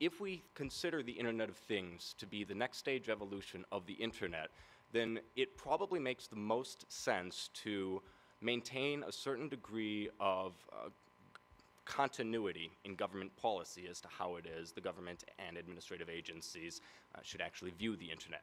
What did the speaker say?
if we consider the Internet of Things to be the next stage evolution of the Internet, then it probably makes the most sense to maintain a certain degree of uh, continuity in government policy as to how it is the government and administrative agencies uh, should actually view the Internet.